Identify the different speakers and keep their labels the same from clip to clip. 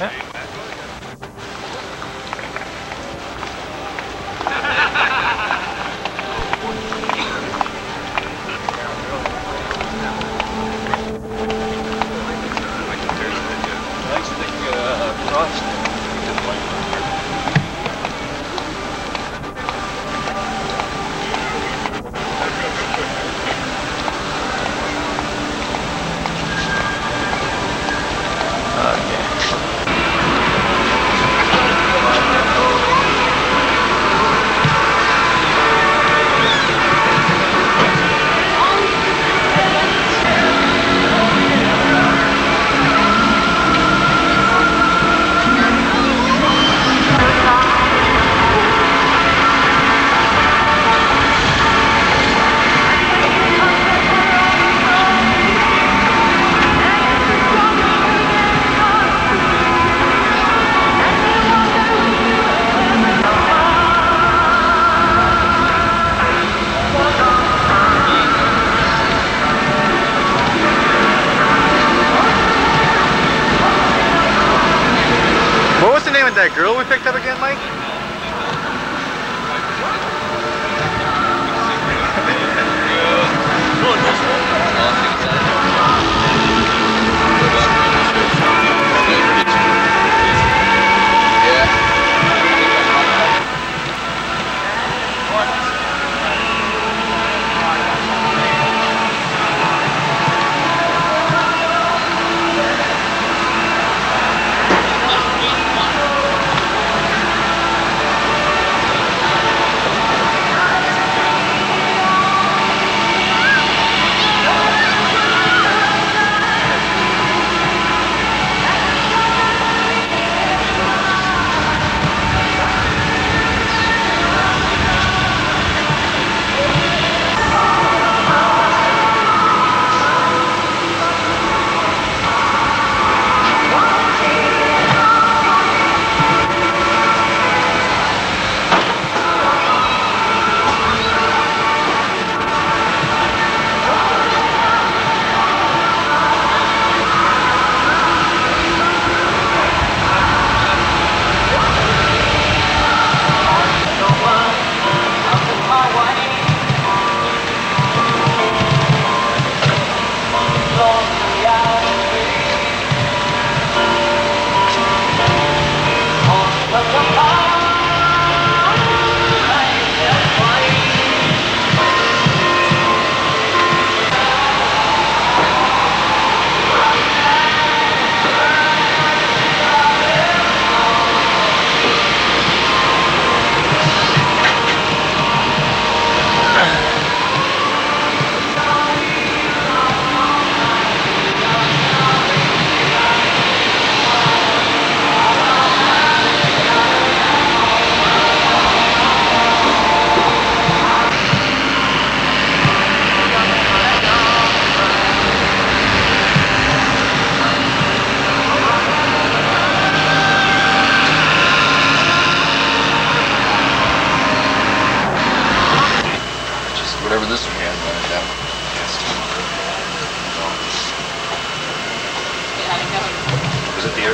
Speaker 1: What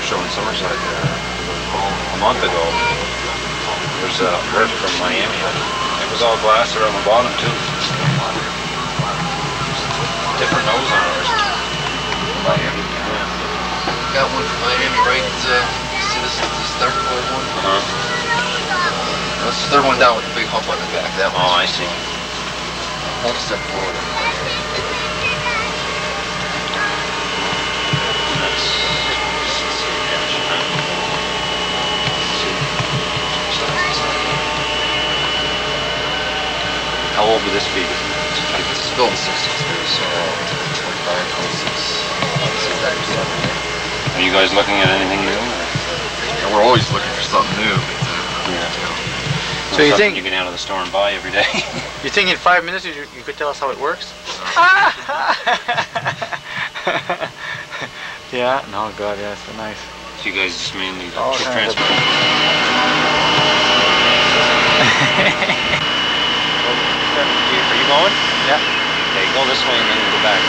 Speaker 2: show in Summerside uh, a month ago. There's a bird from Miami. It was all glass around the bottom too. Different nose on ours.
Speaker 3: Miami. Got one from Miami, right? Uh, see this, this third one?
Speaker 2: Uh-huh.
Speaker 3: That's the third one down with the big hump on the back. That
Speaker 2: Oh,
Speaker 3: one.
Speaker 2: I see.
Speaker 3: Homestead, Florida.
Speaker 2: That's How old would this be?
Speaker 3: It's built in 63, so 25, 26, 27.
Speaker 2: Are you guys looking at anything new?
Speaker 3: And we're always looking for something new. But, uh,
Speaker 2: Yeah.
Speaker 1: So you think-
Speaker 2: you can out of the store and buy every day?
Speaker 1: You think in five minutes you, you could tell us how it works? yeah. No, God, yeah, it's so nice.
Speaker 2: you guys just mainly
Speaker 1: All
Speaker 2: like,
Speaker 1: kinds of-
Speaker 2: transport. Are you going?
Speaker 1: Yeah.
Speaker 2: Okay, go this way and then go back.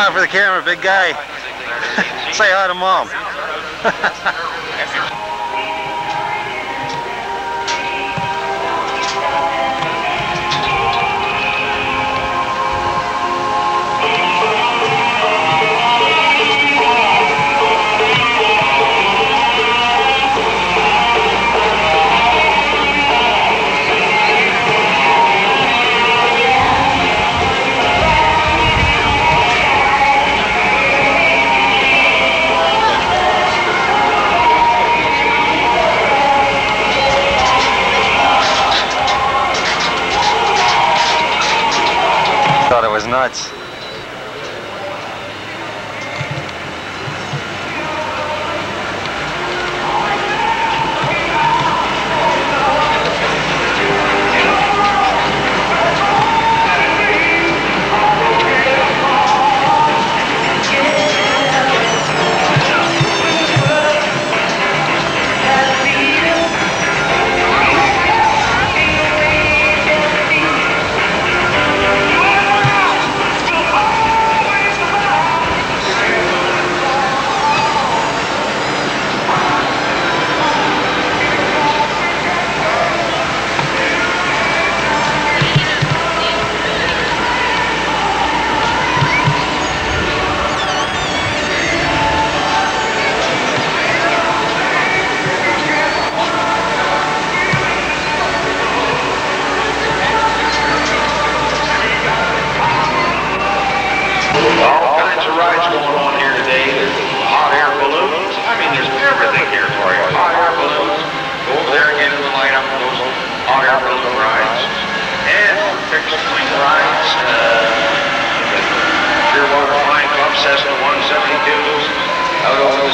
Speaker 2: smile for the camera, big guy. Say hi to mom.
Speaker 4: играть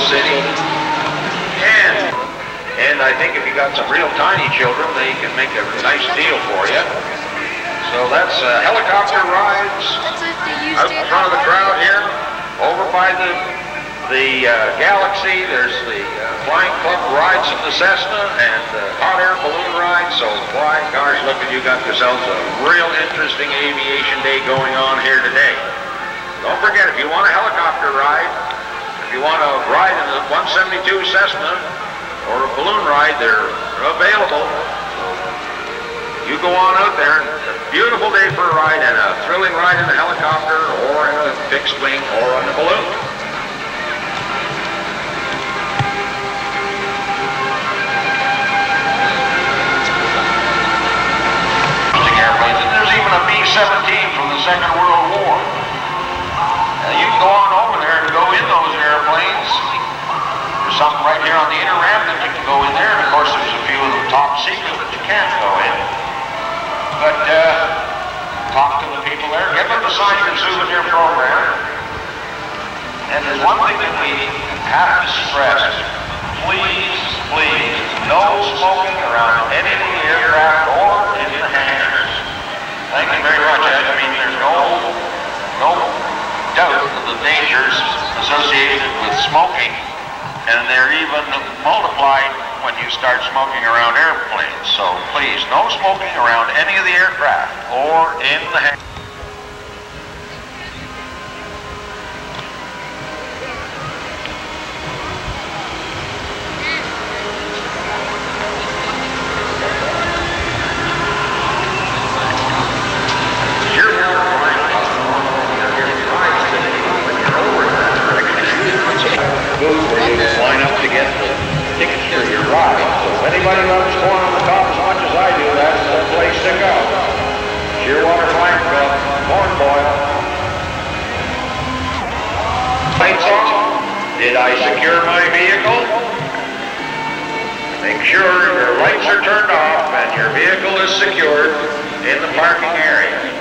Speaker 4: city. And, and I think if you got some real tiny children, they can make a nice deal for you. So that's uh, helicopter rides out in front of the crowd here, over by the the uh, Galaxy. There's the uh, Flying Club rides of the Cessna and uh, hot air balloon rides. So, boy, gosh, look at you got yourselves a real interesting aviation day going on here today. Don't forget, if you want a helicopter ride, if you want to ride in the 172 Cessna or a balloon ride, they're available. You go on out there, it's a beautiful day for a ride and a thrilling ride in a helicopter or in a fixed wing or on a balloon. There's even a B-17 from the Second World War. Now, you can go on over There's something right here on the inner ramp that you can go in there, and of course there's a few of them top secret that you can't go in. But uh, talk to the people there, get them to sign your souvenir program. And there's one thing that we have to stress. Please, please, no smoking around any of the aircraft or in the hangars. Thank you very much. I mean, there's no, no doubt the dangers associated with smoking, and they're even multiplied when you start smoking around airplanes. So please, no smoking around any of the aircraft or in the hangar. You're more flying rides today when you're over in that direction. Booth where you line up to get the tickets for your ride. So if anybody loves going on the top as much as I do, that's the place to go. Shearwater Club, Corn Boil. Lights. Did I secure my vehicle? Make sure your lights are turned off and your vehicle is secured in the parking area.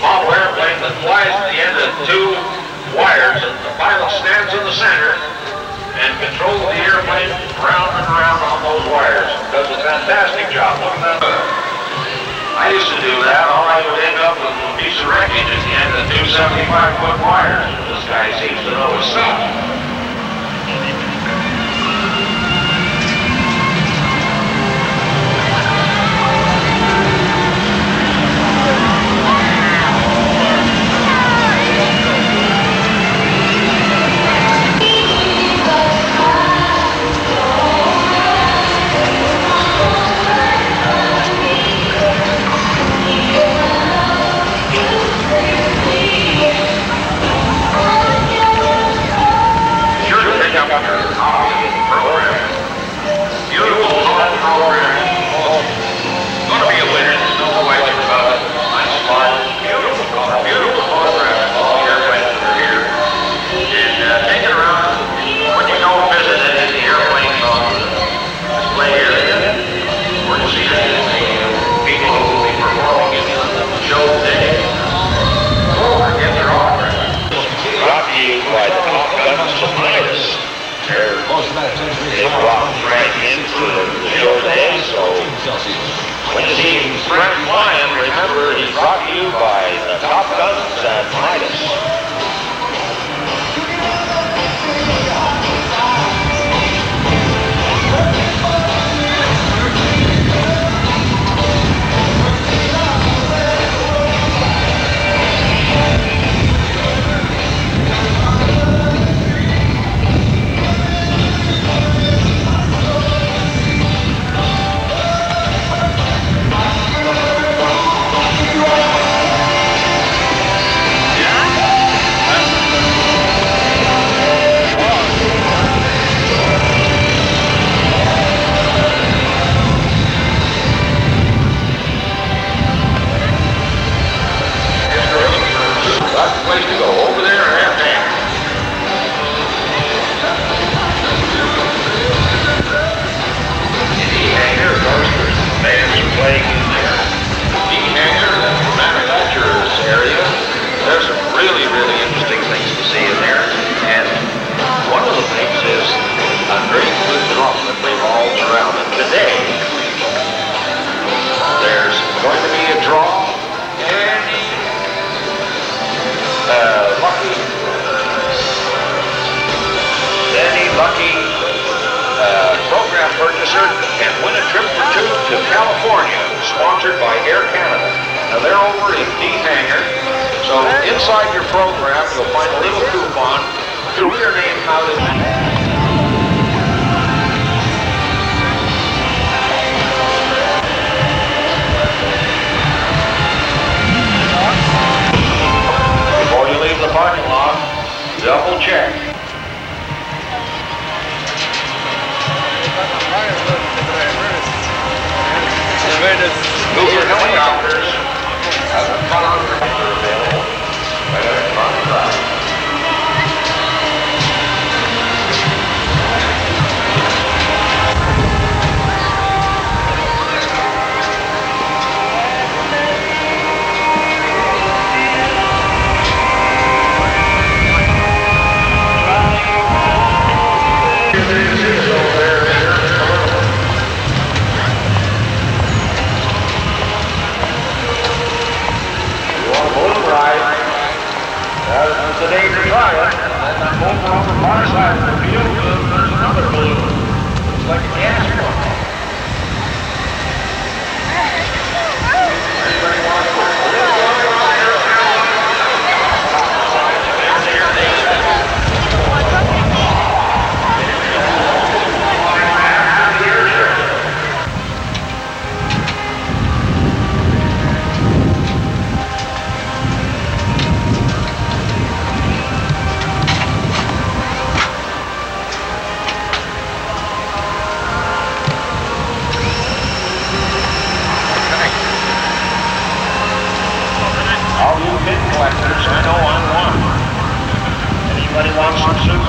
Speaker 4: Model airplane that flies at the end of two wires, and the pilot stands in the center and controls the airplane round and around on those wires. Does a fantastic job. Look at that. I used to do that. All I would end up with a piece of wreckage at the end of two 75-foot wires. This guy seems to know his stuff.
Speaker 5: Remember
Speaker 4: sponsored by Air Canada. Now they're over in D Hangar. So inside your program, you'll find a little coupon. Throw your name out in Before you leave the parking lot, double check. Hoover helicopters have a Well, it's a day to. And over on the far side of the field, uh, there's another balloon. It's like a gas one. Anybody want some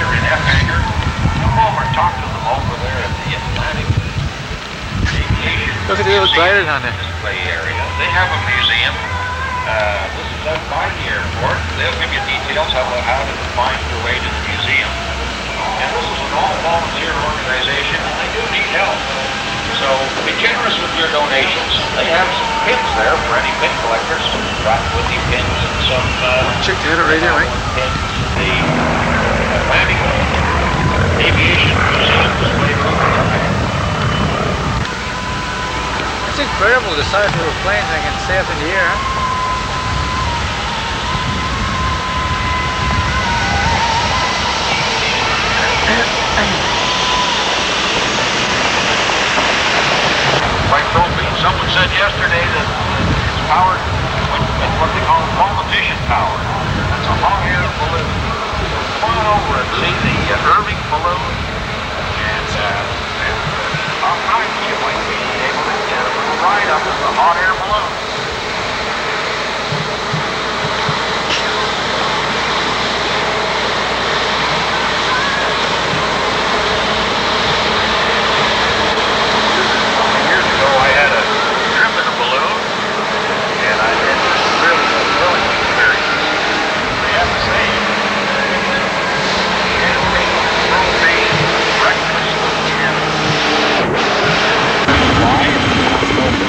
Speaker 4: you're in F hangar, come over and talk to them over there at the Atlantic Aviation
Speaker 1: Look at the little glider down there.
Speaker 4: display area. They have a museum. Uh, this is out by the airport. They'll give you details how, how to find your way to the museum. And this is an all-volunteer organization, and they do need help. So be generous with your donations. They have some pins there for any pin collectors. Brought with pins and some uh,
Speaker 1: Check the other radio, right?
Speaker 4: pins. The
Speaker 1: It's incredible the size of those planes that can stay up in the air.
Speaker 4: Like propane, someone said yesterday that it's powered with what they call politician power. That's a hot air balloon. On over and see the uh, Irving balloon. And uh, and, uh, you might be able to get a little ride up in the hot air balloon. Years ago, I had a trip in a balloon, and I had really a thrilling experience. I have to say, champagne, propane, breakfast, and fly, go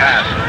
Speaker 4: pass.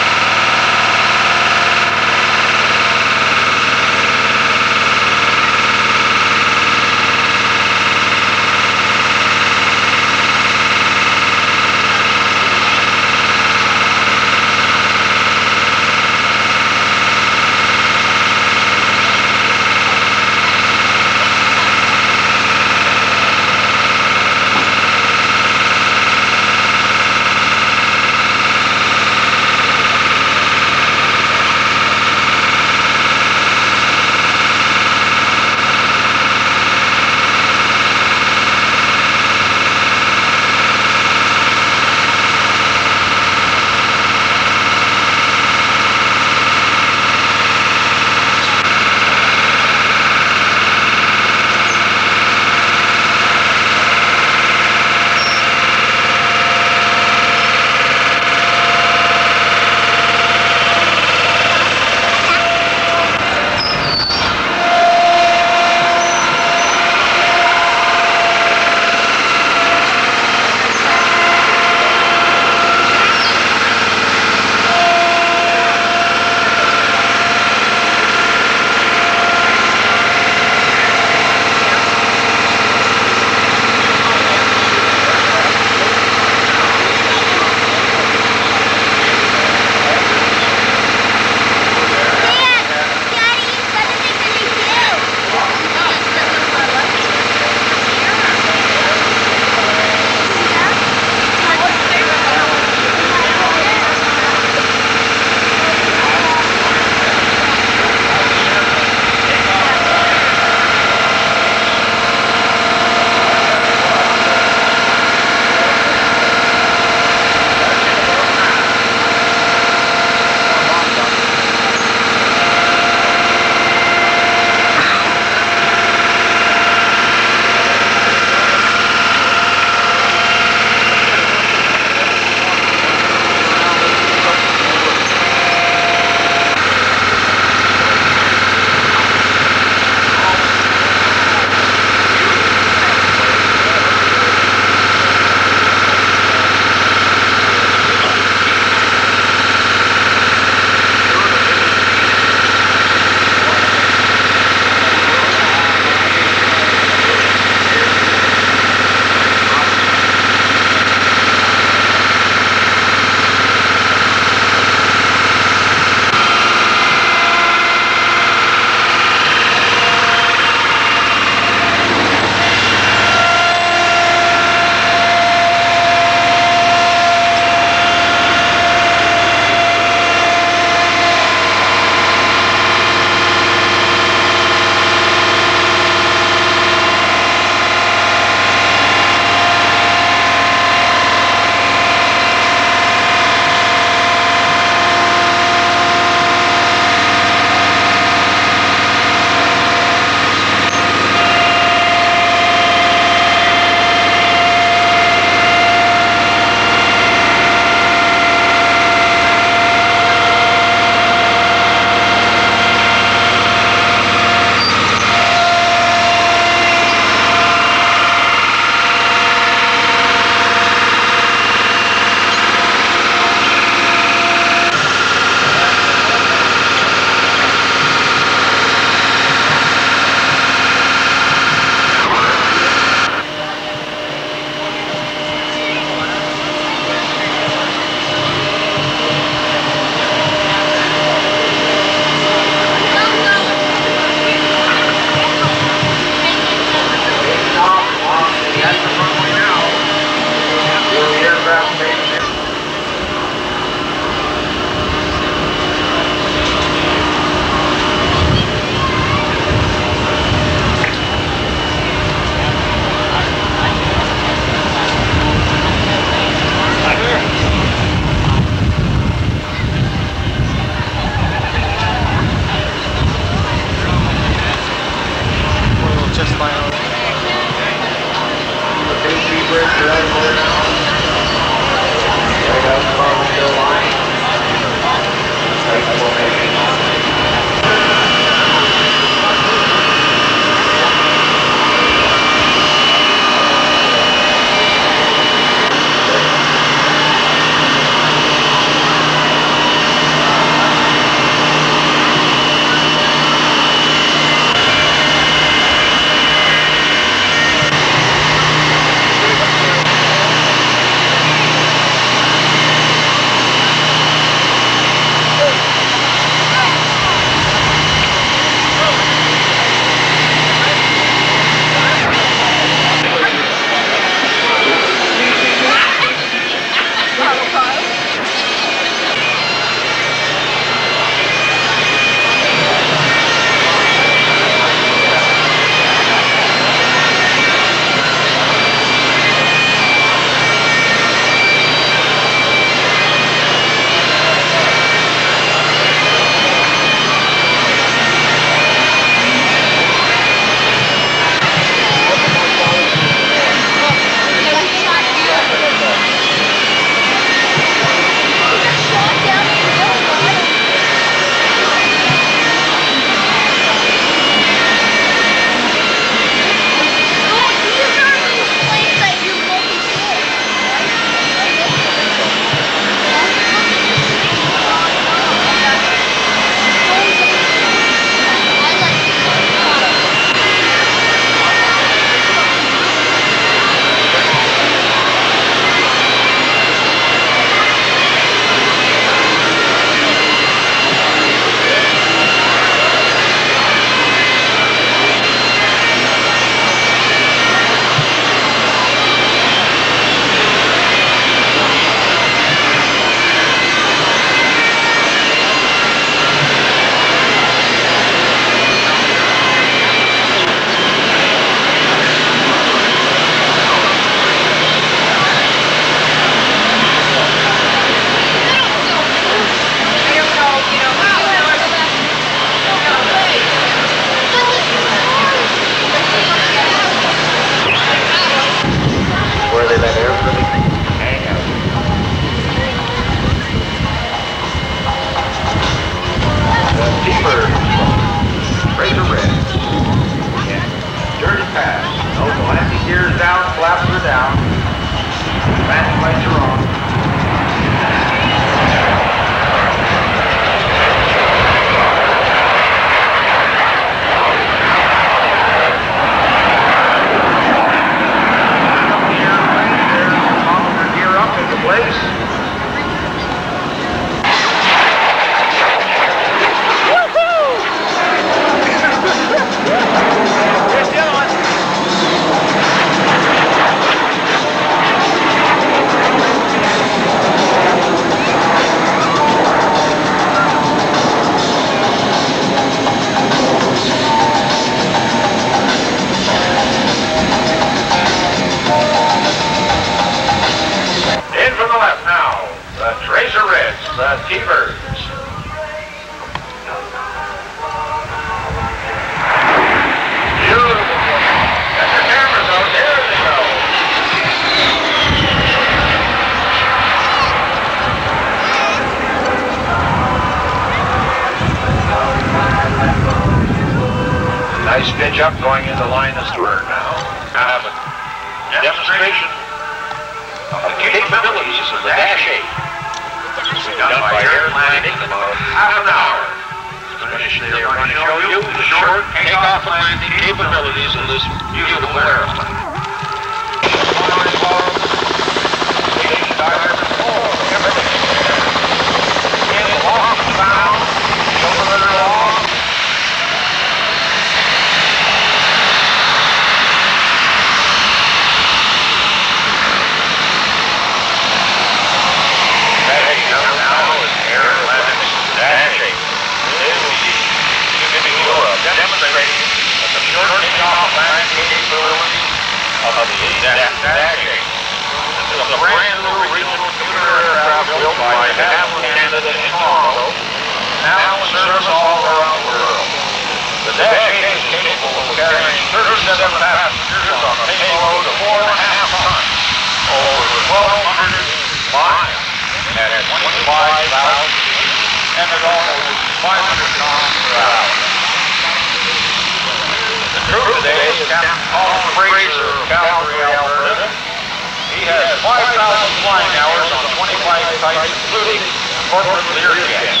Speaker 4: Including corporate Learjets.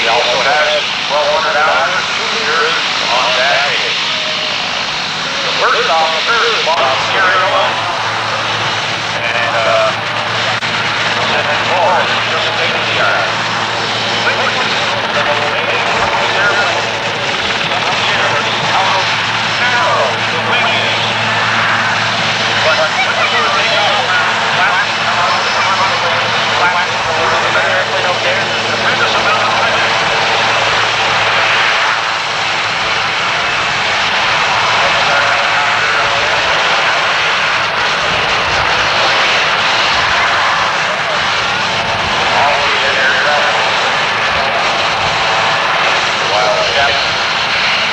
Speaker 4: He also has 1,200 hours, two years on Dash 8. The first officer is Bob Scariola. And, uh, then Paul is just taking the yard. While Captain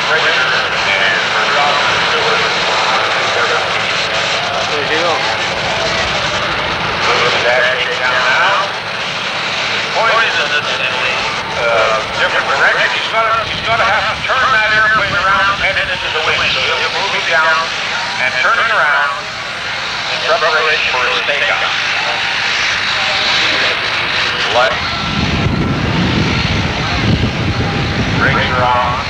Speaker 4: Fraser and First Officer Stewart
Speaker 1: There you go.
Speaker 4: Move the dash eight down now. Pointed in the, in the, uh, different direction. He's gonna, he's gonna have to turn that airplane around and head into the wind. So he'll move it down and turn it around in preparation for his takeoff. Lights. Brakes are on.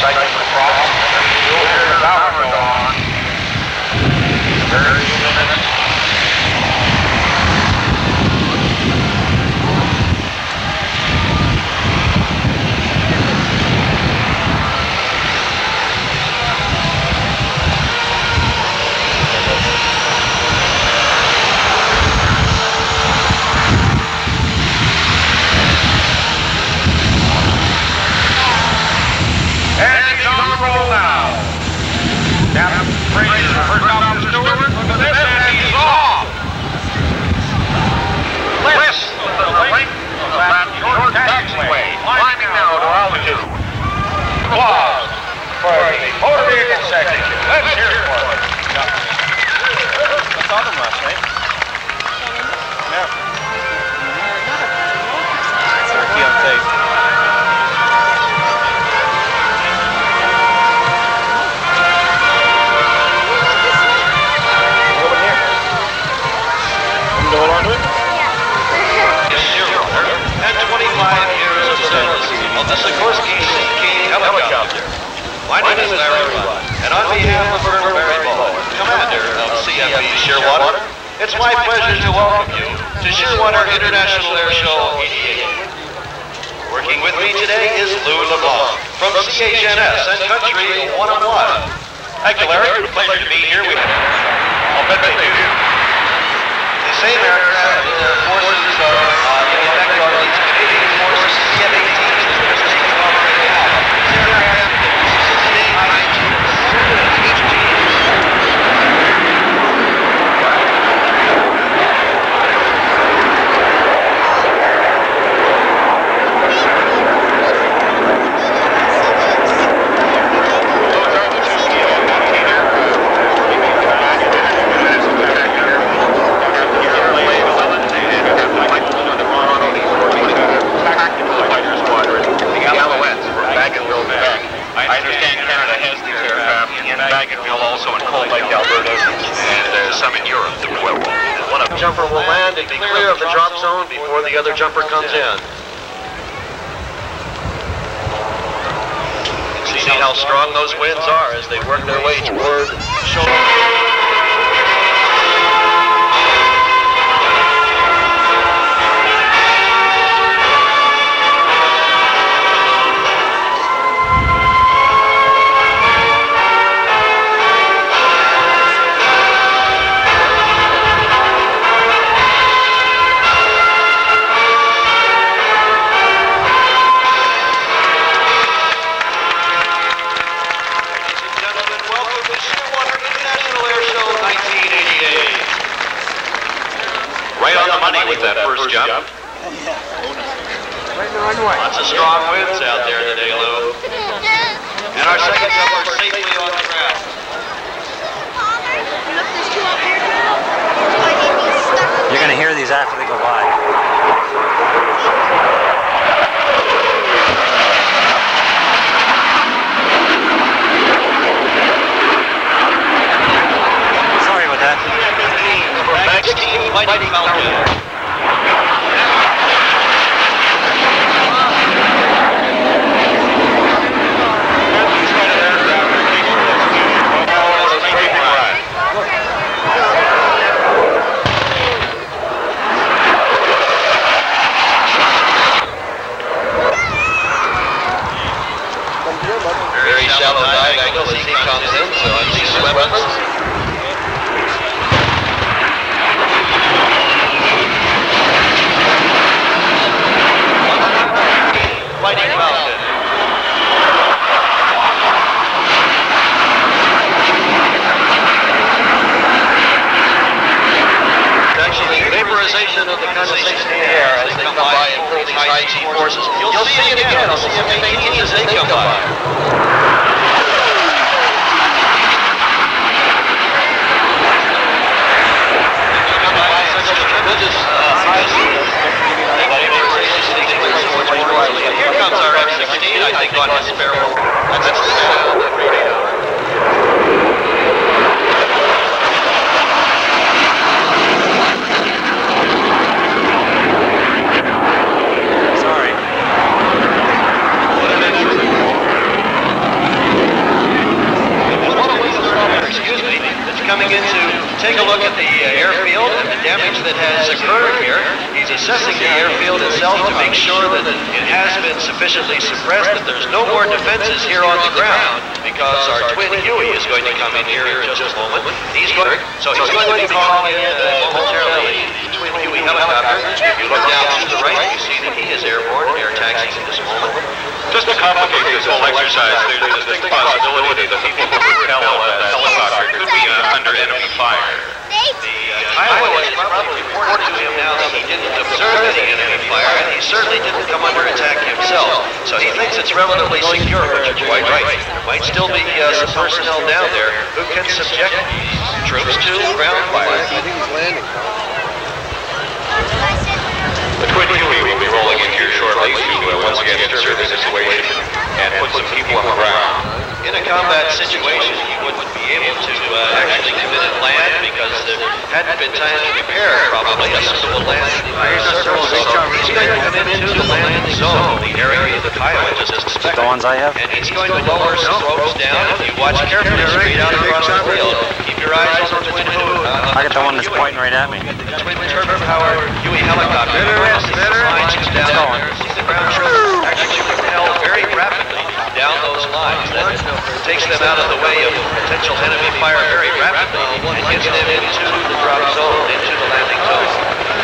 Speaker 4: Hear the power on. Very few minutes. And it's on the roll now. Captain Fraser, first officer Stewart, look at this, and he's off. List of the length of that short taxiway, climbing now to altitude. Applause for the vehicle section. Let's hear it for it.
Speaker 1: I saw them last night. Yeah. Fiance. Go in here. On it?
Speaker 4: And 25 years of service of the Sikorsky helicopter. My name is Larry Rudd, and on behalf of Colonel Barry Ball, commander of CFB Shearwater, it's my pleasure to welcome you to Shearwater International Air Show 88. Working with me today is Lou LeBlanc from CHNS and Country 101. Thank you, Larry. Pleasure to be here with you. I'll bet they do. cold Lake Alberta, and there's some in Europe that will. One of jumper will land and be clear of the drop zone before the
Speaker 6: other jumper comes in. See how strong those winds are as they work their way toward shoulder. Ground. In combat situation, he wouldn't be able to uh, actually commit and land because there hadn't been time to prepare probably a suitable landing circle. So he's going to come into the landing zone, the area that the pilot just inspected.
Speaker 2: The ones I have?
Speaker 6: And he's going to lower some ropes down. If you watch carefully straight out across the field, keep your eyes on the twin hood.
Speaker 2: I got the one that's pointing right at me.
Speaker 6: The twin turbo-powered Huey helicopter. Across the lines come down. See ground troops actually propel very rapidly down those lines. That takes them out of the way of potential enemy fire very rapidly and gets them into the drop zone, into the landing zone.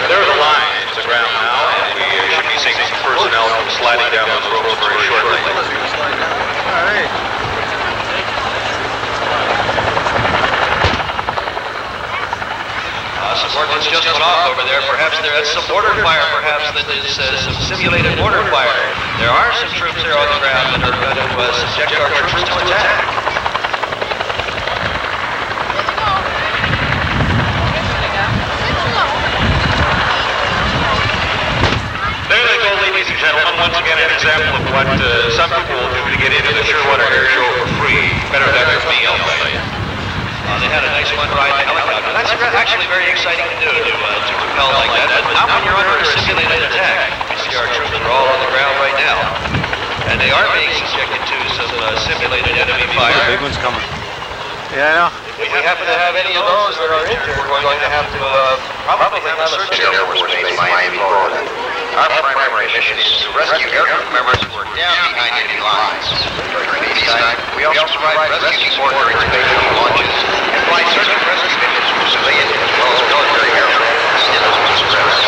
Speaker 7: There are the lines to the ground now, and we uh, should be seeing some personnel sliding down those ropes very shortly.
Speaker 6: Uh, some ordnance just went off over there. Perhaps there is some mortar fire, perhaps that is uh, some simulated mortar fire. There are some troops there on the ground that are going to uh, subject our troops to attack.
Speaker 7: There they go, ladies and gentlemen. Once again, an example of what uh, some people will do to get into the Shearwater Air Show for free. Better than their meal?
Speaker 6: Uh, they had a nice fun ride in helicopter. That's re- actually very exciting to do, to, uh, to repel like that, but not when you're under a simulated attack. You see our troops are all on the ground right now. And they are being subjected to some uh, simulated enemy
Speaker 2: The
Speaker 6: fire.
Speaker 2: big one's coming.
Speaker 1: Yeah, I.
Speaker 6: If we happen to have any of those that are injured, we're going to have to uh, probably have a search
Speaker 5: Air Force Base, Miami, Florida. Our primary mission is to rescue aircrew members who are down behind enemy lines. During peacetime, we also provide rescue support during space launches and fly search and rescue missions for civilian as well as military aircraft in distress.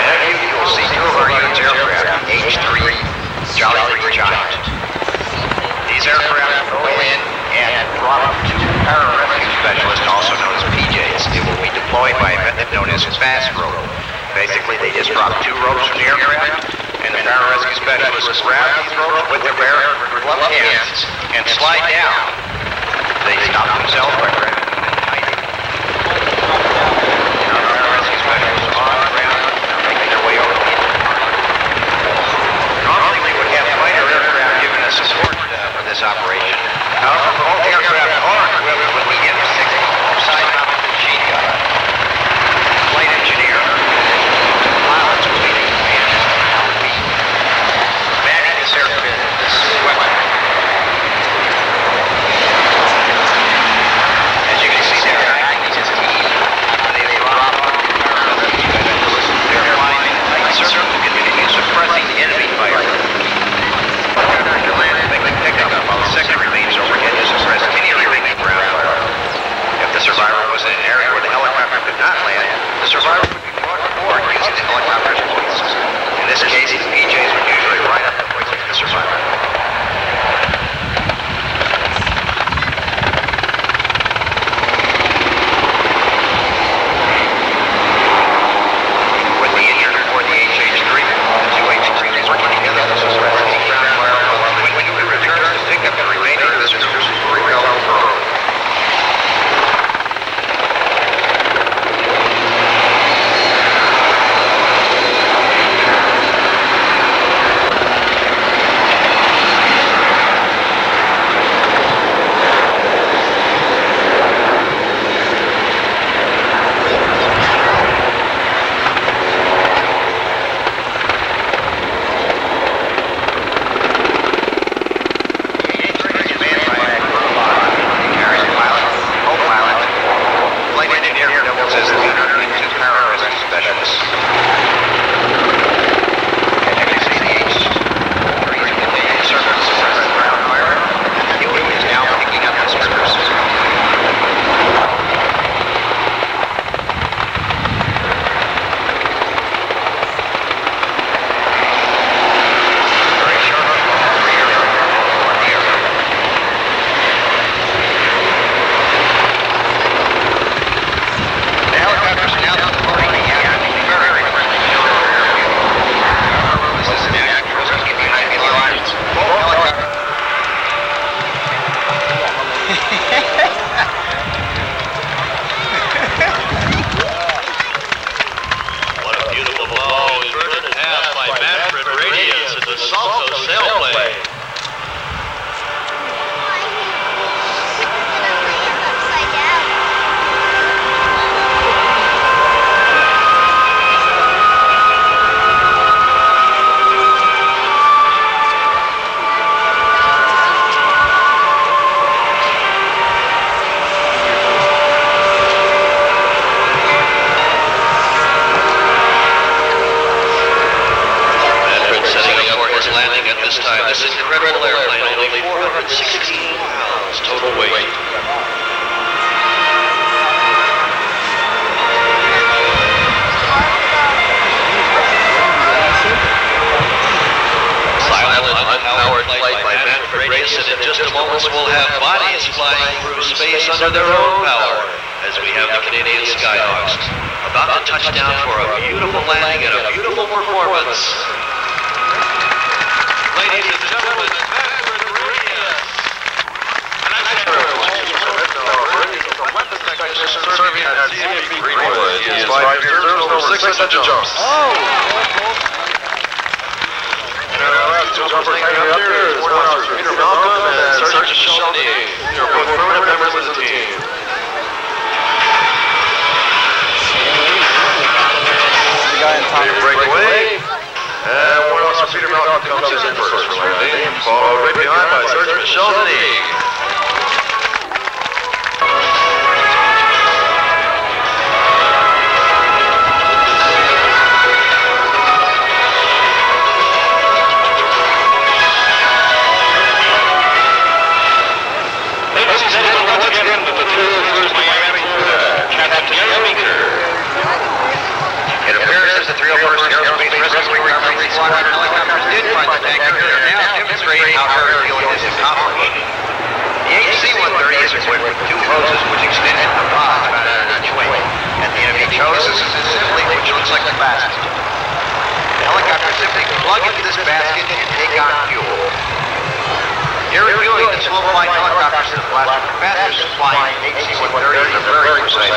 Speaker 5: Ahead of you, will see two of our unit's aircraft, H-3 Jolly Green Giant. These aircraft go in and drop two pararescue specialists, also known as PJs. They will be deployed by a method known as fast rope. Basically, they just drop two ropes from the aircraft, and the pararescue specialists grab these ropes with their bare gloved hands and slide down. They stop themselves by grabbing support for this operation. However, both aircraft are equipped with the M60 side-mounted machine gun. Flight engineer, pilots will be the command manning this aircraft, this weapon. As you can see, they're acting as a team. They they drop on the pararescue specialists. They're flying in tight circles to continue suppressing enemy fire. After land, they can pick up while the second remains overhead to suppress any remaining ground fire. If the survivor was in an area where the helicopter could not land, the survivor would be brought aboard using the helicopter's hoists. In this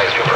Speaker 5: very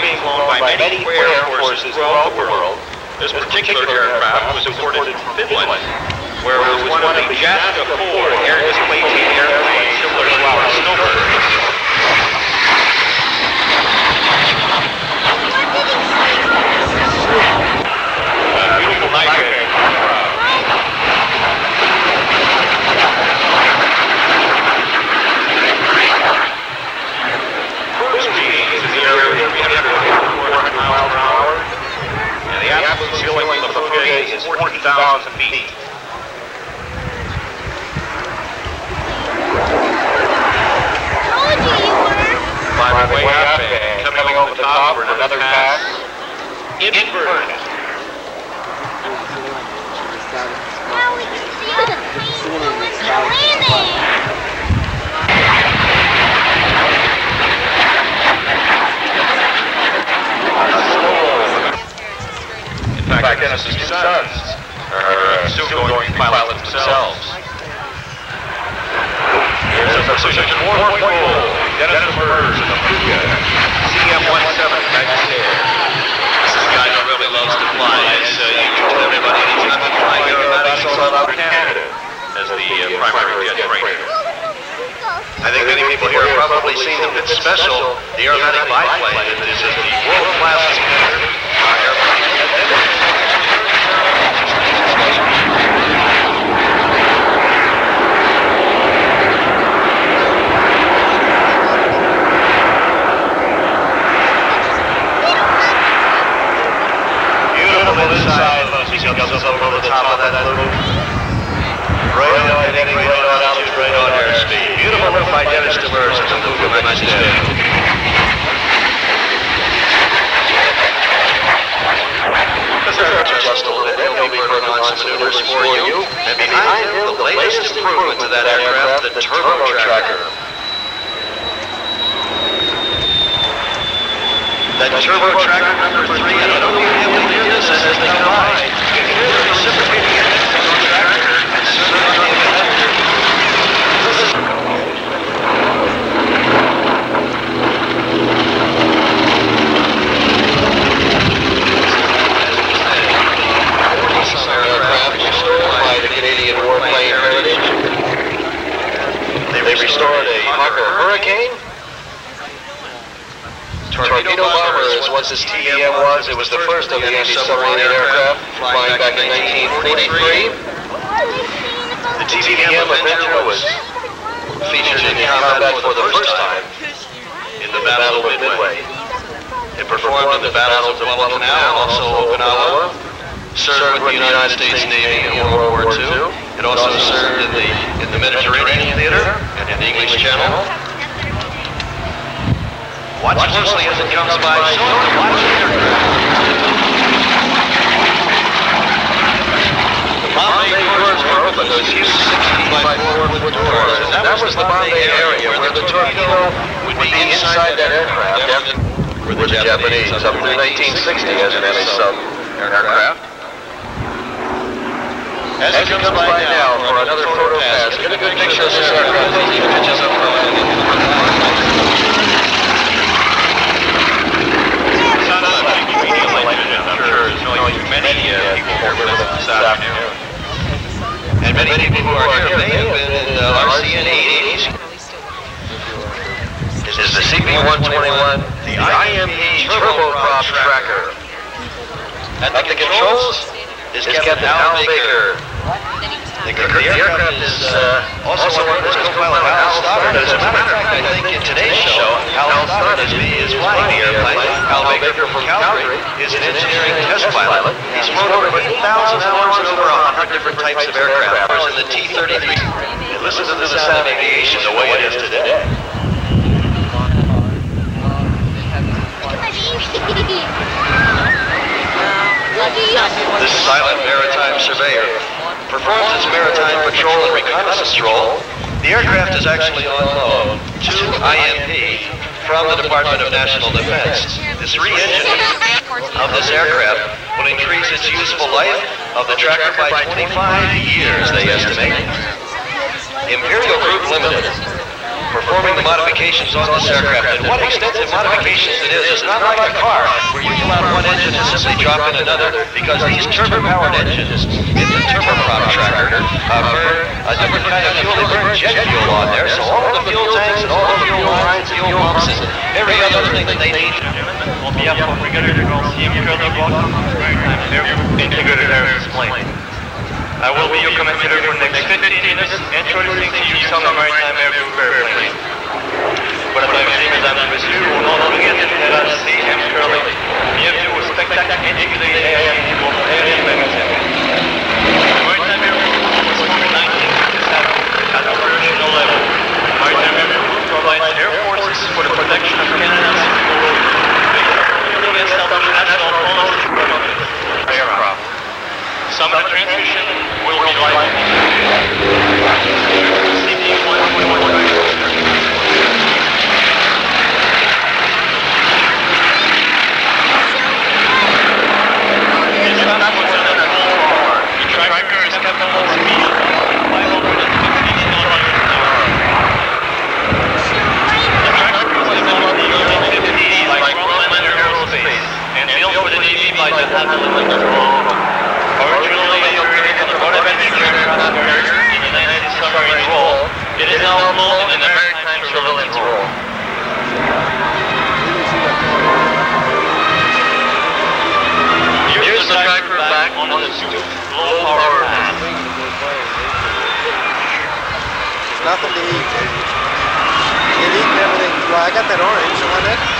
Speaker 8: being
Speaker 6: flown by many air forces throughout the world. This particular aircraft was imported from Finland, where it was one of the Jaska 4 air displacing airplanes similar to our Snowbird. Uh, beautiful night aircraft. Cruise speed is in the area of 300 to 400 miles per hour, and the absolute ceiling of the is 14,000 feet.
Speaker 9: Told you you were.
Speaker 6: Climbing way up and coming over the top for another pass. Inverted.
Speaker 9: Now we can see all the planes going to landing.
Speaker 6: In fact, Dennis's two sons are uh, still going pilot themselves. Here's a precision 4.0. Dennis Demers in the Fouga. CM-17 Magnus This guy who really loves to fly. As uh, you tell everybody, anytime you fly aerobatics all over Canada as the uh, primary jet trainer. I think many people here have probably seen the Pitts Special, the aerobatic biplane that is the world-class airplane
Speaker 10: Beautiful inside he comes up over the top of that loop. On, heading on altitude, on airspeed.
Speaker 6: Beautiful work by Dennis Demers at the Fouga. Just a little bit, he'll be maneuvers for you. And behind him, the latest improvement to that aircraft, the Turbo Tracker. That Turbo Tracker number three, I don't know if you'll be able to hear this as they come by. You can hear the reciprocating engine of the tractor and certainly on the Avenger. Some aircraft restored by the Canadian Warplane Heritage. They restored a Hawker Hurricane. Torpedo bomber is what this TBM was. It was the first of the anti-submarine aircraft flying back in 1943. The TBM Avenger was featured in combat for the first time in the Battle of Midway. It performed in the battles of Guadalcanal also Okinawa. Served with the United States Navy in World War II. It also served in the in the Mediterranean theater and in the English Channel. Watch closely as it comes by. Show to watch the bomb bay doors were open. Those huge 16 by 4 foot doors. And that was the bomb bay area where the torpedo would be inside that aircraft were the Japanese up to 1960 as an anti-sub aircraft. As it comes by now for another photo pass, get a good picture of this aircraft. These pictures up
Speaker 8: I'm sure there's many uh, people here with us this afternoon.
Speaker 6: And many people who are here may have been in uh, RCN 880s. This is the CP-121, the IMP turboprop tracker. At the controls is Captain Al Baker. The, the aircraft is uh, also one that's co-pilot Al Stoddard. As a matter of fact, I think in today's show, Al Stoddard is, is flying the airplane. Al Baker from Calgary is an engineering test pilot. He's flown over 8,000 hours and over 100 different types of aircraft. in the T-33. And listen to the sound of aviation the way it is today. This silent maritime surveyor performs its maritime patrol and reconnaissance role. The aircraft is actually on loan to IMP from the Department of National Defense. This re-engining of this aircraft will increase its useful life of the tracker by 25 years, they estimate. Imperial Group Limited performing the modifications on this aircraft. And what extensive modifications it is. It's not like a car where you pull out one engine and simply drop in another because these turbo-powered engines in the turboprop tracker uh, burn a different kind of fuel. They burn jet fuel on there, so all of the fuel tanks and all the fuel lines, fuel pumps, and every other thing that they need.
Speaker 8: On behalf of Brigadier General CM Curly Block, Integrated Air Explain. I will be your commander for the next 15 minutes, introducing to you some maritime aircraft airplanes. Voilà, mesdames et messieurs, au nom de Brigadier Général C.M. Curley, bienvenue au spectacle intégré aérien du groupe aérien maritime. The maritime aircraft was formed in 1957 at operational level. The maritime aircraft provides air forces for the protection of Canada's seaboard, based on the national policy aircraft. Some of the transmission will be like The tracker is kept at full speed, 550 kilometers an hour. The tracker was in the early 50s by de Havilland Group. Originally the Bonaventure in the United submarine it is now flown in the maritime surveillance role. Here's the tracker back on the low power path.
Speaker 1: Nothing to eat. You've eaten everything. Well, I got that orange. You it?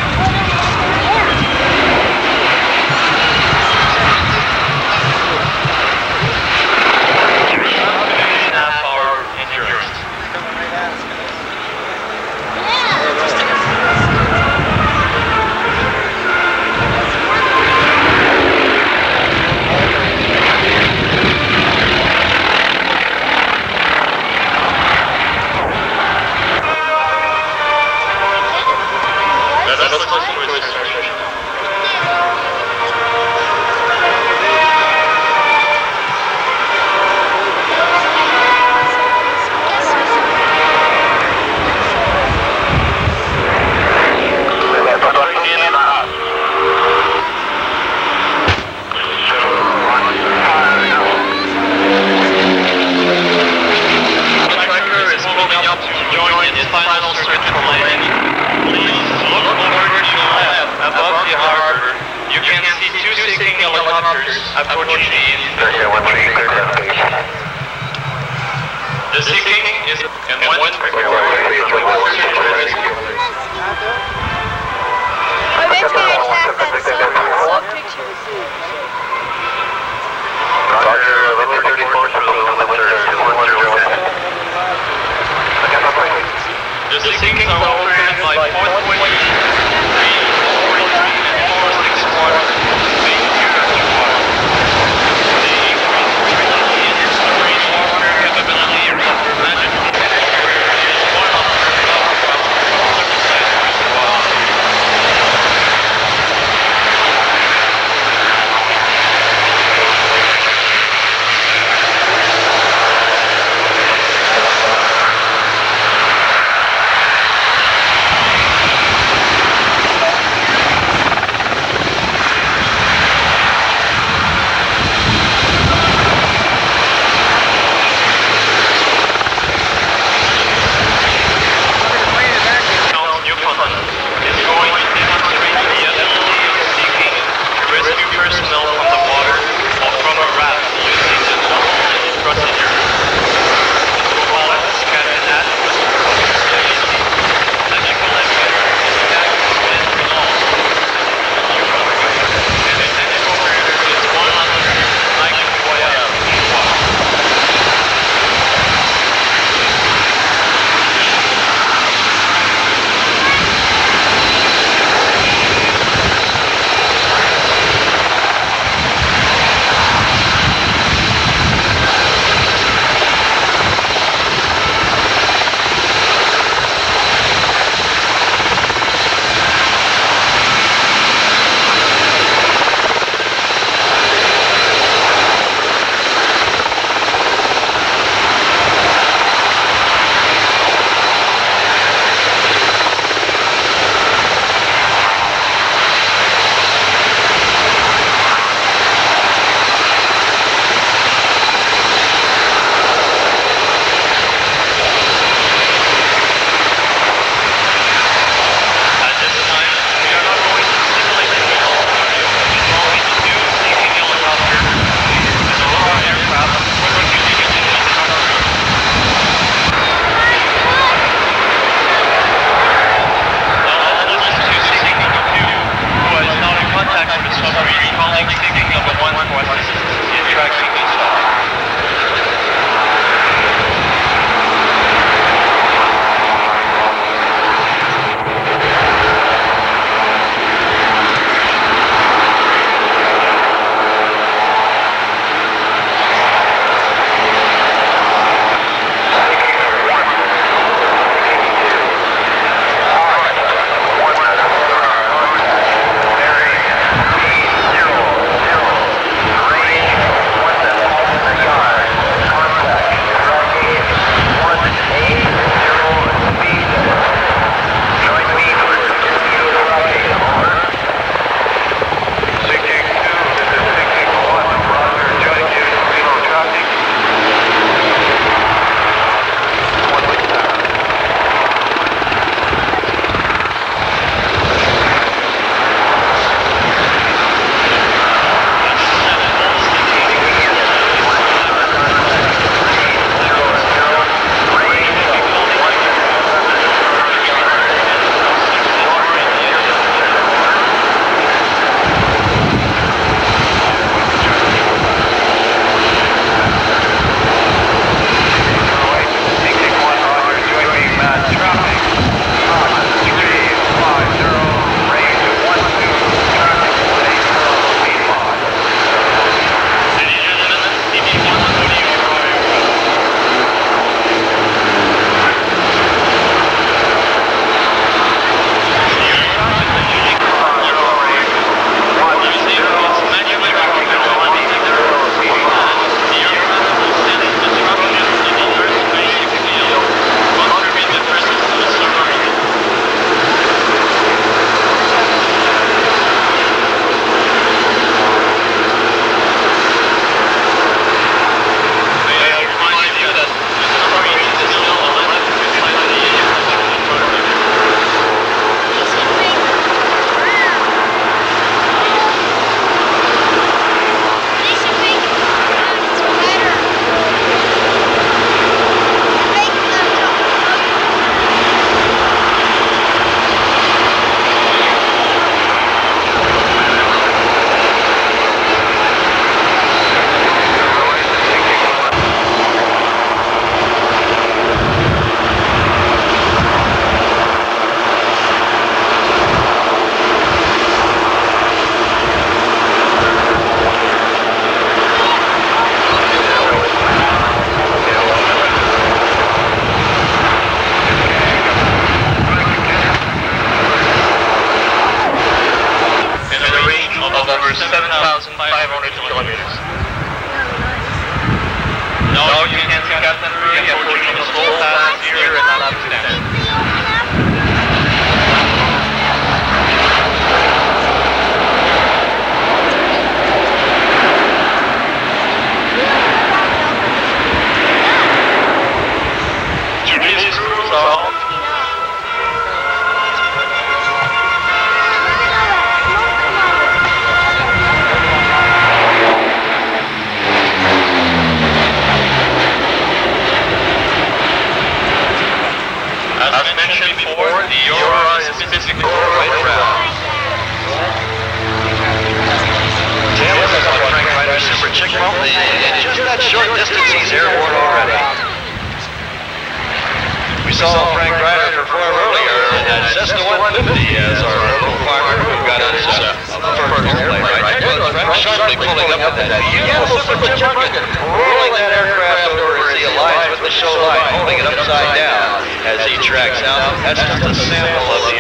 Speaker 6: He tracks out. That's just a sample of the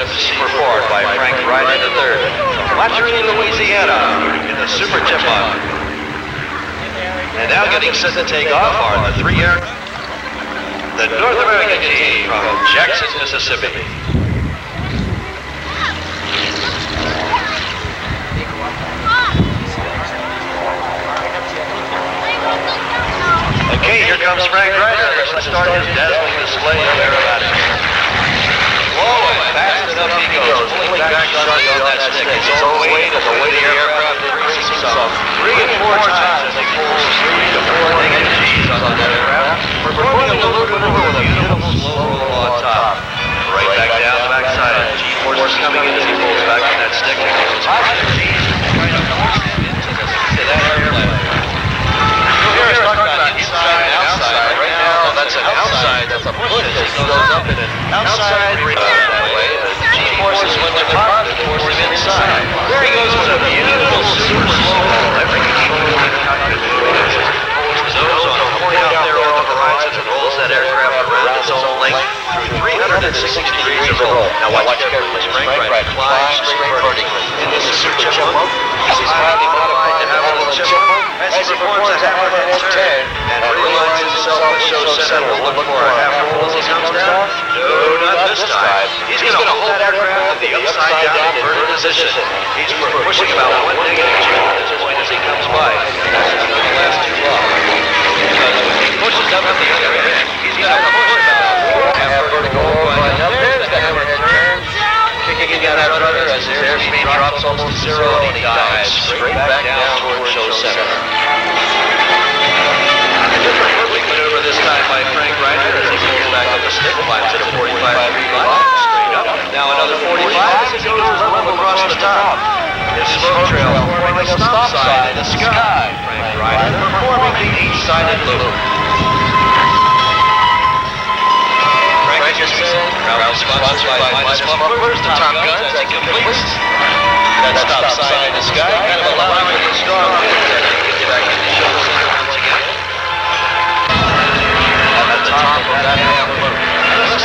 Speaker 6: to see performed by Frank Ryder III from Louisiana in the Super Chipmunk. And now getting set to take off are the three air, the North American team from Jackson, Mississippi. Okay, here comes Frank Ryder. Let's start his dazzling display of aerobatics. Whoa, and fast enough he goes, pulling back sharply on that stick. His own weight and the weight of the aircraft increasing some three and four times as he pulls three to four negative G's on that aircraft, performing a loop maneuver with a beautiful slow roll on top. Right back down the backside. G-force coming in as he pulls back on that stick. Positive G's trying to force him into the into that airplane. Here is talking about inside and outside. Right that's an outside, that's a push as he goes up in an outside uh, way. The G-forces went to the positive, force him inside. There he goes with a beautiful super slow roll. Every control in the cockpit holds those on a point out there on the horizon and rolls that aircraft around its own 360 degrees of roll. Now watch carefully Frank Ryder climbs straight vertically in this super chipmunk. He's highly modified to have a chipmunk as he performs a hammerhead turn and realigns himself with show center. We'll look for a half roll as he comes down. No, not this time. He's going to hold that aircraft in the upside down inverted position. He's pushing about one negative G at this point as he comes by. Not going to last. Because when he pushes up at the other end, he's going to push about vertical going up. There's the hammerhead. Kicking as his airspeed drops almost zero and he dives straight back down show center. A maneuver this time by Frank Ryder as he pulls back on the stick, climbs at a 45 degree line, straight up. Now another 45 as he goes level across the top. His trail forming a stop sign in the sky. Frank Ryder performing the eight-sided loop. Said, sponsored by Midas Mufflers, the Top Guns, he completes that stop sign in the sky, kind of allowing the strong winds he gets back into show center once again. At the top of that as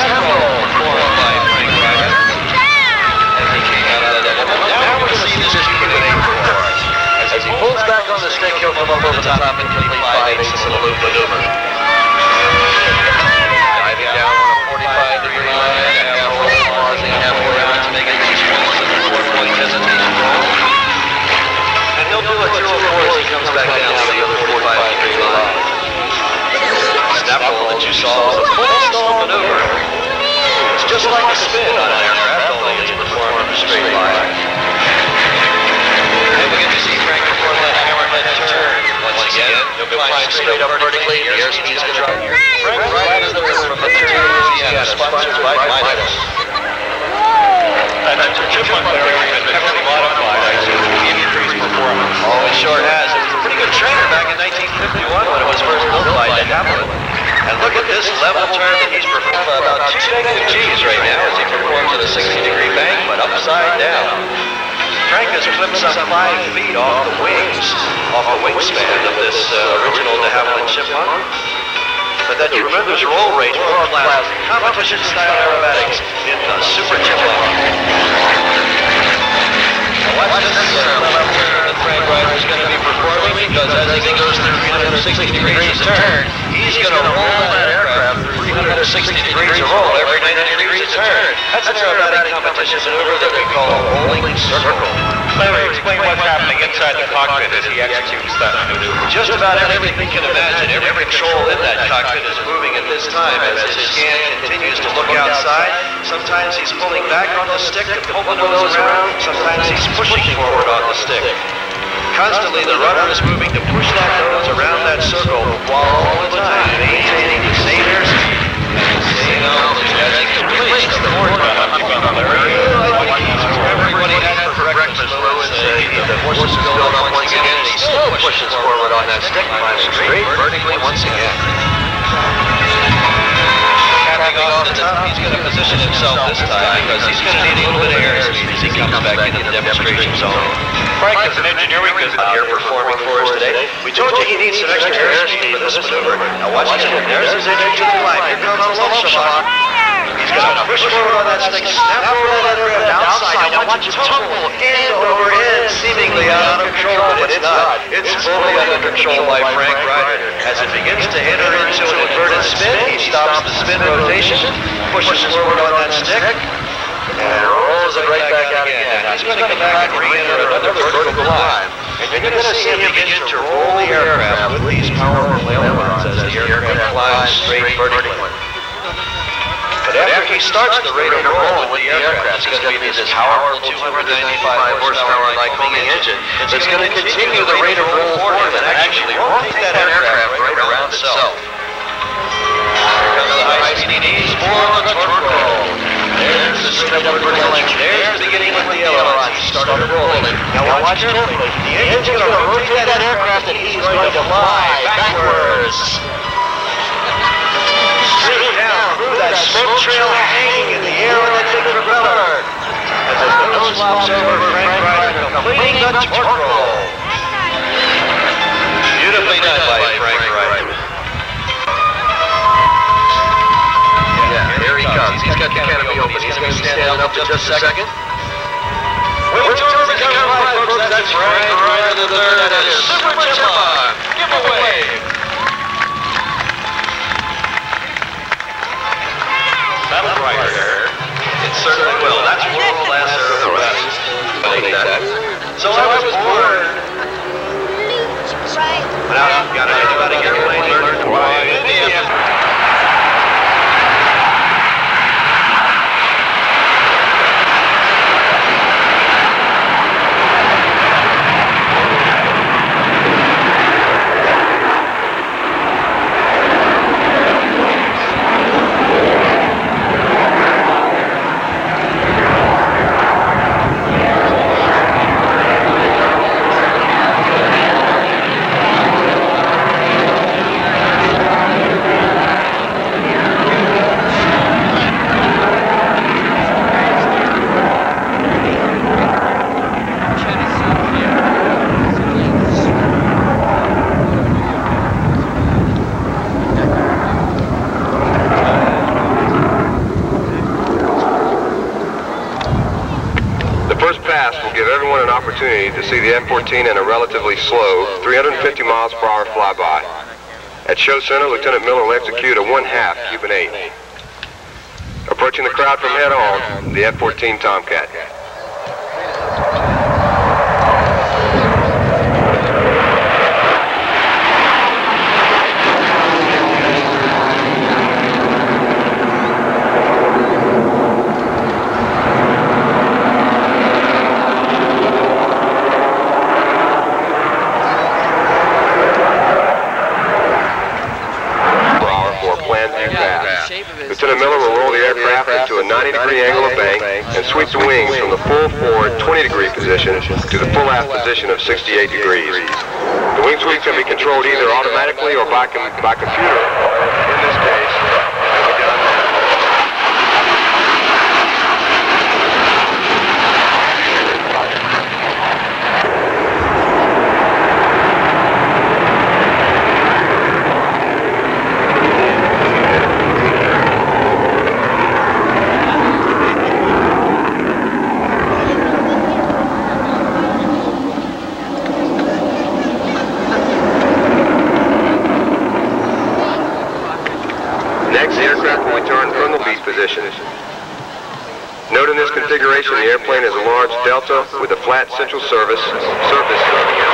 Speaker 6: he came out of that. Now to see A4. As he pulls back on the stick, he'll come up over the top and complete five eighths the loop maneuver. Spin on an aircraft, only it's performed in a straight line. And we get to see that hammerhead turn. Once again, he'll climb straight up vertically, the airspeed is going to drop. Frank Ryder from Metairie, Louisiana, sponsored by Midas.
Speaker 8: And that's a chipmunk there has been modified, I assume, to performance.
Speaker 6: Oh, it sure has. It was a pretty good trainer back in 1951 when it was first built by De Havilland. And look at this level turn that he's performing about two negative G's right now as he performs at a 60 degree bank, but upside down. Frank has flipped some five feet off the wings, off the wingspan of this uh, original De Havilland Chipmunk. But that tremendous roll rate, world class, competition style aerobatics in the Super Chipmunk. Watch this uh, here that Frank Ryder's going to be performing because as he goes through 360 degrees of turn, he's going to roll that aircraft through 360 degrees of roll every 90 degrees of turn. That's an aerobatic competition maneuver that we call a rolling circle.
Speaker 5: Larry, explain what's happening inside the cockpit as he executes that maneuver.
Speaker 6: Just about everything you can imagine, every control in that cockpit is moving at this time as his scan continues to look outside. Sometimes he's pulling back on the stick to pull the nose around. Sometimes he's pushing forward on the stick. Constantly, the rudder is moving to push that nose around that circle while all the time maintaining the same airspeed. Pushes forward on that stick, climbing straight vertically once again. Off the he's going to position himself this time because he's going to need a little bit of airspeed as he comes back into the demonstration zone.
Speaker 5: Frank, is an engineer, we could
Speaker 6: Out here performing for us today. We told you he needs some extra airspeed for this maneuver. Now watch this. There's his engine to the line. Here comes the Lomcevak. He's going to push forward on that stick, snap over that aircraft outside. Now watch it tumble end over end, seemingly out of control, but it's not. It's fully under control by Frank Ryder. As it begins to enter into an inverted spin, he stops the spin rotation, pushes forward on that stick, and rolls it right back out again. He's going to come back and re-enter another vertical climb. And you're going to see him begin to roll the aircraft with these powerful ailerons as the aircraft climbs straight vertically. After he starts the rate of roll with the aircraft, it's going to be this powerful 295 horsepower Lycoming engine that's going to continue the rate roll for him and actually rotate that aircraft right around itself. The high-speed ease for the torque roll. There's the straight up vertical engine. There's the beginning with the ailerons. Started rolling. Now watch carefully. The engine's going to rotate that aircraft and he's going to fly backwards. Straight down through that smoke trail hanging in the air on that big propeller. As the nose flops over Frank Ryder, completing the torque roll. Beautifully done by Frank Ryder. Yeah, here he comes. He's got the canopy open. He's going to be standing up in just a second. We're doing the cover folks. That's Frank Ryder the third and his Super Chipmunk giveaway. That'll Ryder. It certainly will. That's world class aerobatic. that. So I was born.
Speaker 9: Right.
Speaker 6: Now, got anybody airplane learn to fly in India.
Speaker 11: The first pass will give everyone an opportunity to see the F-14 in a relatively slow 350 miles per hour flyby. At show center, Lieutenant Miller will execute a one-half Cuban 8. Approaching the crowd from head on, the F-14 Tomcat. per hour for a planned view pass. Lieutenant Miller will roll the aircraft into a 90-degree angle of bank and sweep the wings from the full forward 20-degree position to the full aft position of 68 degrees. The wing sweep can be controlled either automatically or by, com- by computer. configuration, the airplane is a large delta with a flat central surface, surface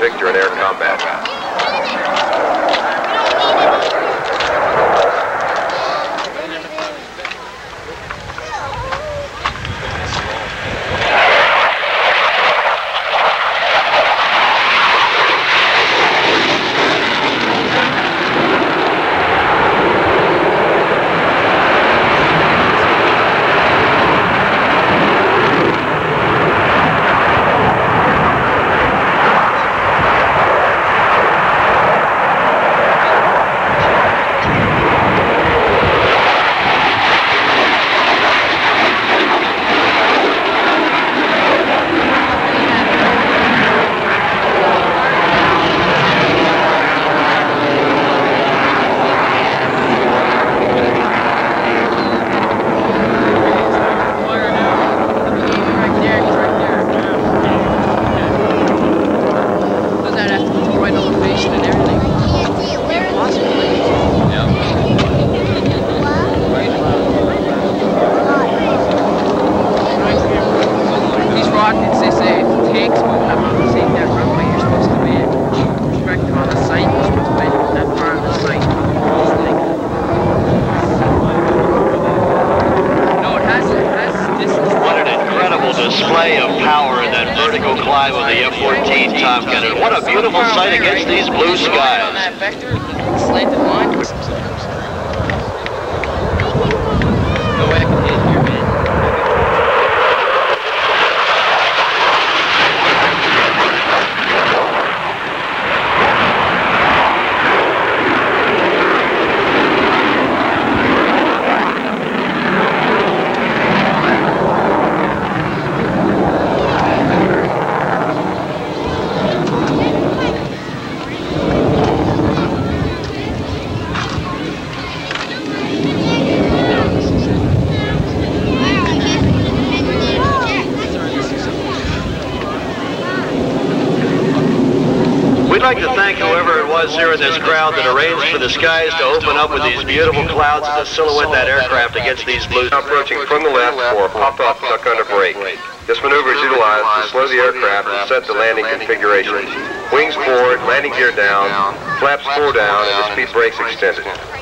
Speaker 11: Victor in air combat.
Speaker 12: the
Speaker 6: skies to open up with these beautiful clouds that silhouette that aircraft against these
Speaker 11: blues. Approaching from the left for pop-up duck under break. This maneuver is utilized to slow the aircraft and set the landing configuration. Wings forward, landing gear down, flaps four down, and the speed brakes extended.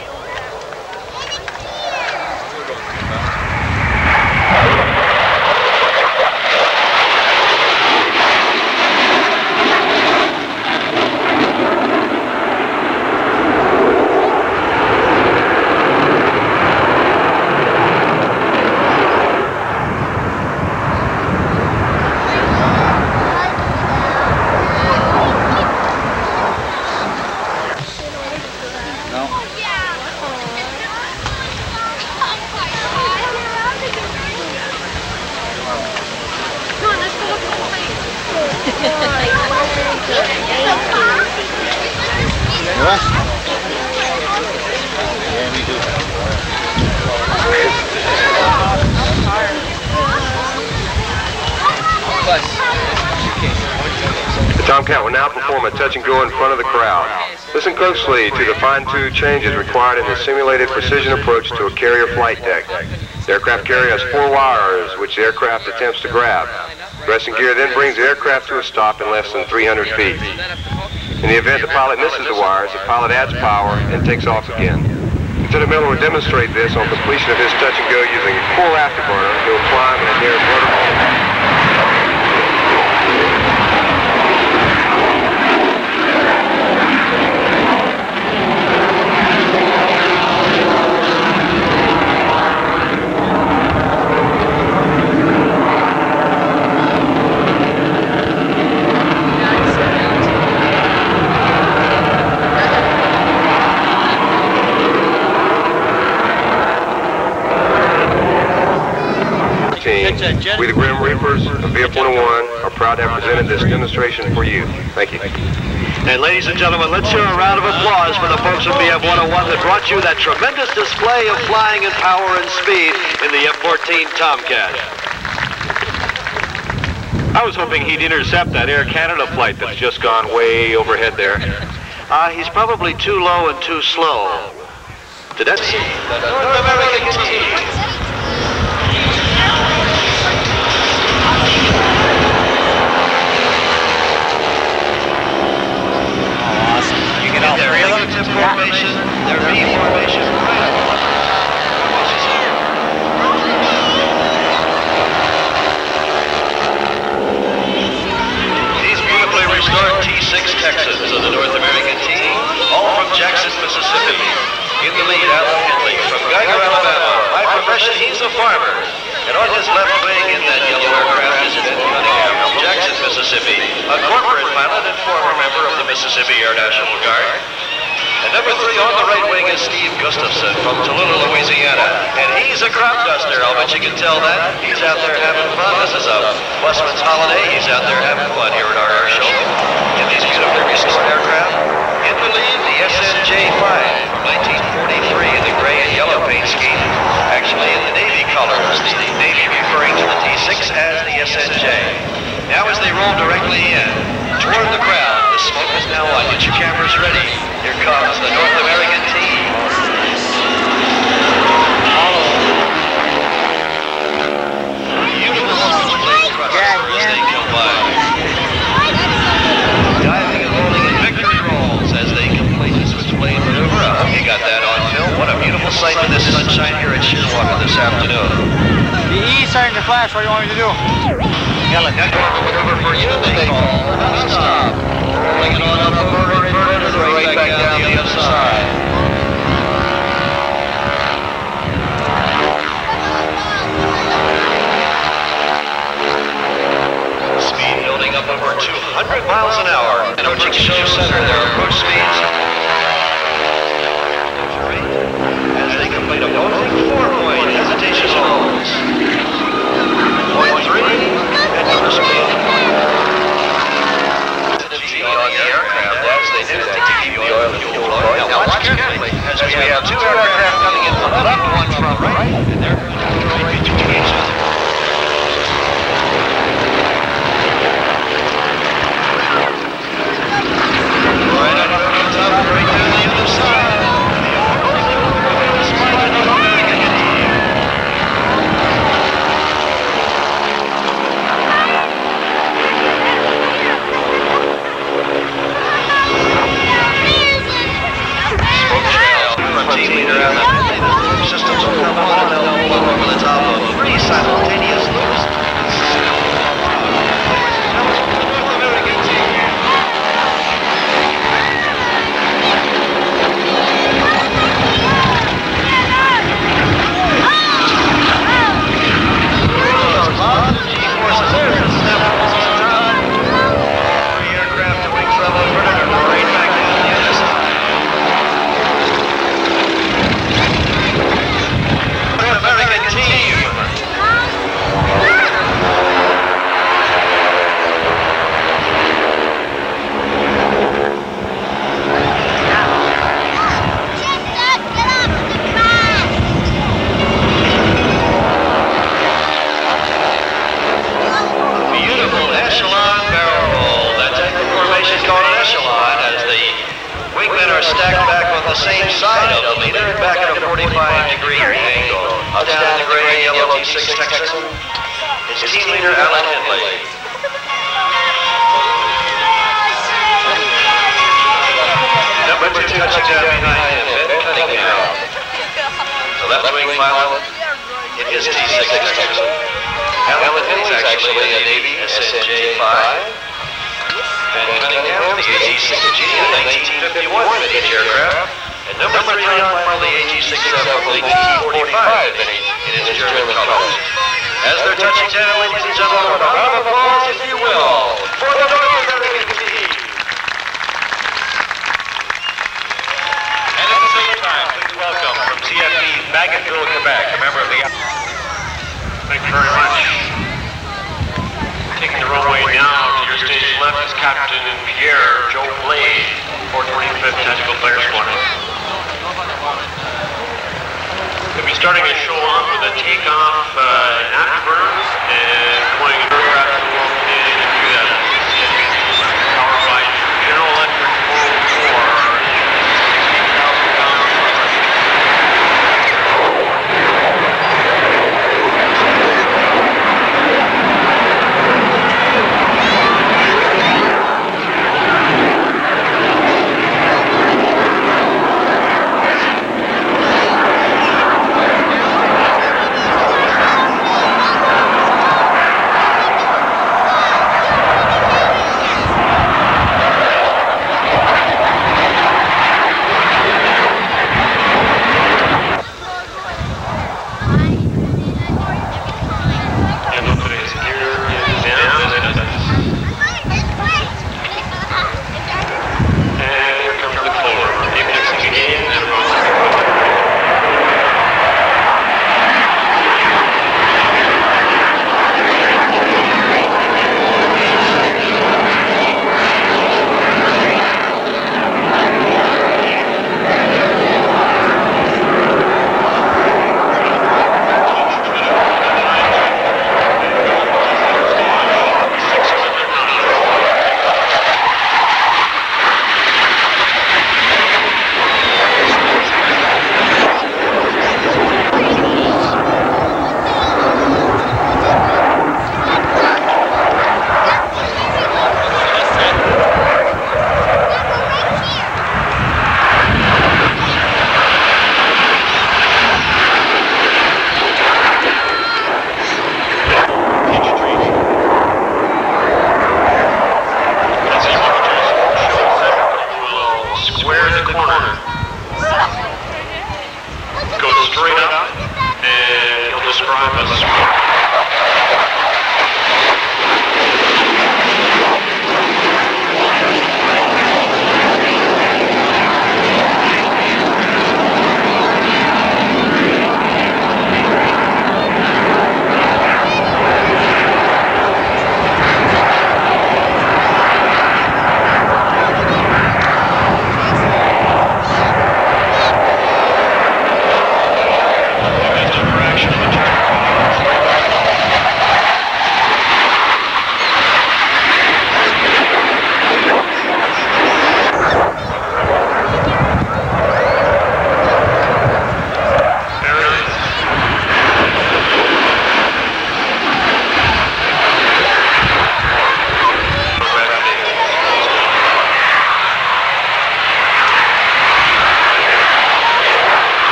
Speaker 11: To the fine-tuned changes required in the simulated precision approach to a carrier flight deck. The aircraft carrier has four wires, which the aircraft attempts to grab. Arresting gear then brings the aircraft to a stop in less than 300 feet. In the event the pilot misses the wires, the pilot adds power and takes off again. Lieutenant Miller will demonstrate this on completion of his touch and go using full afterburner. He'll climb a near vertical team. We, the Grim Reapers of VF-101, are proud to have presented this demonstration for you. Thank you.
Speaker 6: And ladies and gentlemen, let's hear a round of applause for the folks of VF 101 that brought you that tremendous display of flying and power and speed in the F-14 Tomcat.
Speaker 5: I was hoping he'd intercept that Air Canada flight that's just gone way overhead there.
Speaker 6: Uh, he's probably too low and too slow. Did that see? North American team.
Speaker 1: Get three of them?
Speaker 6: formation, their V formation. These beautifully restored T6 Texans of the North American team, all from Jackson, Mississippi. In the lead, Alan Henley from Geiger, Alabama. By profession, he's a farmer. On his left wing in that yellow aircraft is Ben Cunningham from Jackson, Mississippi, a corporate pilot and former member of the Mississippi Air National Guard. And number three on the right wing is Steve Gustafson from Tallulah, Louisiana. And he's a crop duster. I'll bet you can tell that. He's out there having fun. This is a busman's holiday. He's out there having fun here at our air show. In these beautifully restored aircraft. In the lead, the SNJ-5 from 1943 in the gray and yellow paint scheme. Actually in the colors. The Navy referring to the T6 as the SNJ. Now as they roll directly in, toward the crowd, the smoke is now on. Get your cameras ready. Here comes the North American team. Beautiful switchblade thrusters as they go by. Diving and rolling in victory rolls as they complete the switchblade maneuver. I hope you got that on film. What a beautiful sight in this sunshine here at this afternoon.
Speaker 1: The E's starting to flash. What do you want me to do?
Speaker 6: Yell it. Maneuver for you, they call non-stop. Rolling it on up over and right back down the other side. Speed building up over 200 miles an hour. and Approaching show center, their approach speeds. As they complete a boating four-point hesitation zones. Point three, speed. On the the we have two aircraft coming in from left, one from right, and they're going to right between each other. Right top of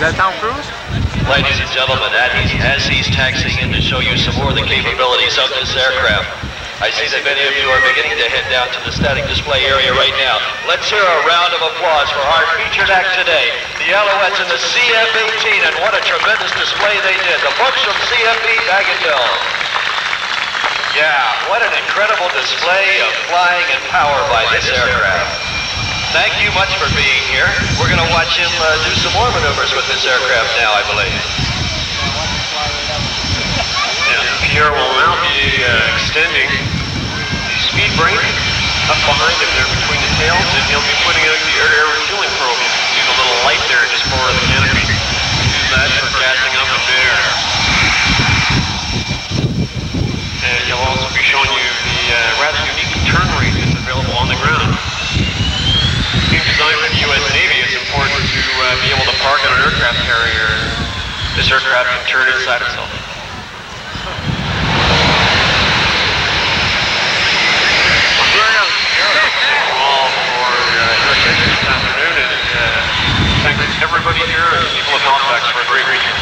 Speaker 3: that
Speaker 1: Tom Cruise?
Speaker 6: Ladies and gentlemen, as he's, taxiing in to show you some more of the capabilities of this aircraft, I see that many of you are beginning to head down to the static display area right now. Let's hear a round of applause for our featured act today, the Alouettes and the CF-18, and what a tremendous display they did. The folks from CFB Bagotville. Yeah, what an incredible display of flying and power by this aircraft. Thank you much for being here. We're going to watch him uh, do some more maneuvers with this aircraft now, I believe.
Speaker 13: Yeah, Pierre will now be uh, extending the speed brake up behind him there between the tails, and he'll be putting out the air, air refueling probe. You can see the little light there just forward the canopy. Use that for gassing up the air. And he'll also be showing you the uh, rather unique turn rate that's available on the ground being designed the U.S. Navy, it's important to uh, be able to park on an aircraft carrier. This aircraft can turn inside itself. Everybody here and people of Halifax for a great weekend.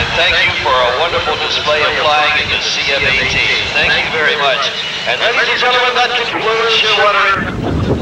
Speaker 6: And thank you for a wonderful display of flying in the CF-18. Thank you very much. And ladies and gentlemen, that concludes Shearwater